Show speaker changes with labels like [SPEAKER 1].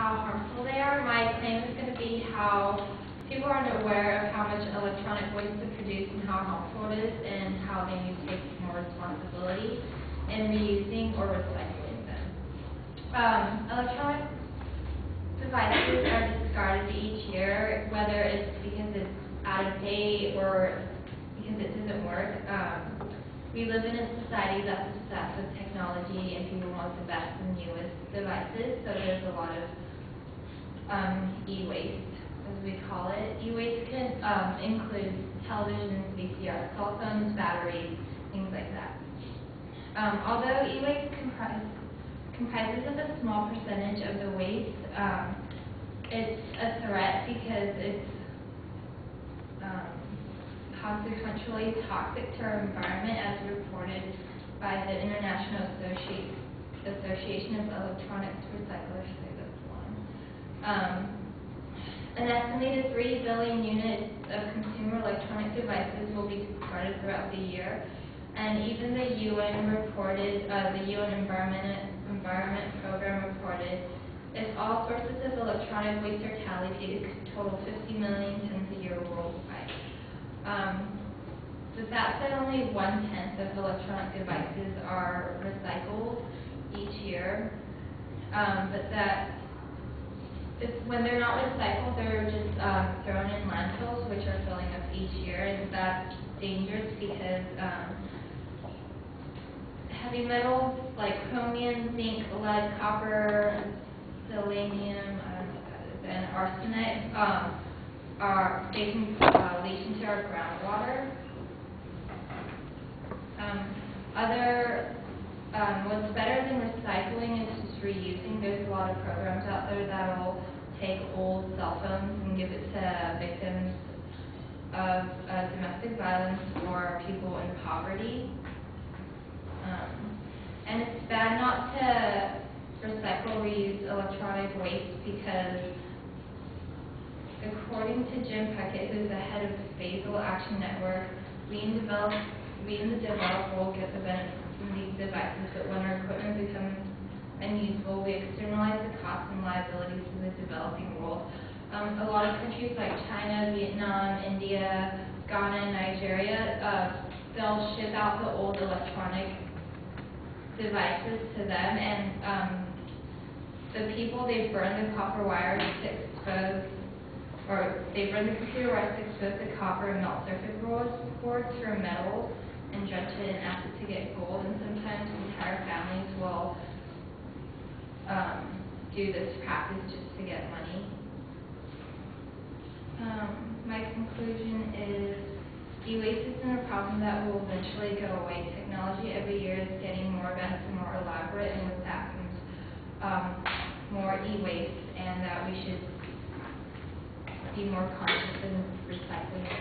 [SPEAKER 1] useful they are. My claim is going to be how people aren't aware of how much electronic waste is produced and how harmful it is and how they need to take more responsibility in reusing or recycling them. Um, electronic devices are discarded each year, whether it's because it's out of date or because it doesn't work. Um, we live in a society that's obsessed with technology and people want the best and newest devices, so there's a lot of um, e-waste, as we call it. E-waste can um, include televisions, VCRs, cell phones, batteries, things like that. Um, although e-waste comprise, comprises of a small percentage of the waste, um, it's a threat because it's um, consequentially toxic to our environment as reported by the International Associ- Association of Electronics Recyclers. I think that's one. Um, an estimated 3 billion units of consumer electronic devices will be discarded throughout the year. And even the UN reported, uh, the UN Environment, Environment Program reported, if all sources of electronic waste are tallied, it could total 50 million tons a year worldwide. Um, that said, only one-tenth of electronic devices are recycled each year. Um, but that, if, when they're not recycled, they're just um, thrown in landfills, which are filling up each year, and that's dangerous because um, heavy metals like chromium, zinc, lead, copper, selenium, that is, and arsenic um, are they can uh, leach into our groundwater. Um, other um, what's better than recycling is reusing. There's a lot of programs out there that'll take old cell phones and give it to victims of uh, domestic violence or people in poverty. Um, and it's bad not to recycle, reuse electronic waste because according to Jim Puckett, who's the head of the Basel Action Network, we in, develop, we in the developed world get the benefits from these devices, but when our equipment becomes unusable, we externalize the costs and liabilities to the developing world. Um, a lot of countries like China, Vietnam, India, Ghana, Nigeria, uh, they'll ship out the old electronic devices to them, and um, the people, they burn the copper wires to expose, or they burn the computer wires to expose the copper and melt boards, boards for metals and drench it in acid to get gold, and sometimes entire families will um, do this practice just to get money. Um, my conclusion is e-waste isn't a problem that will eventually go away. Technology every year is getting more advanced and more elaborate, and with that comes um, more e-waste, and that we should be more conscious in recycling.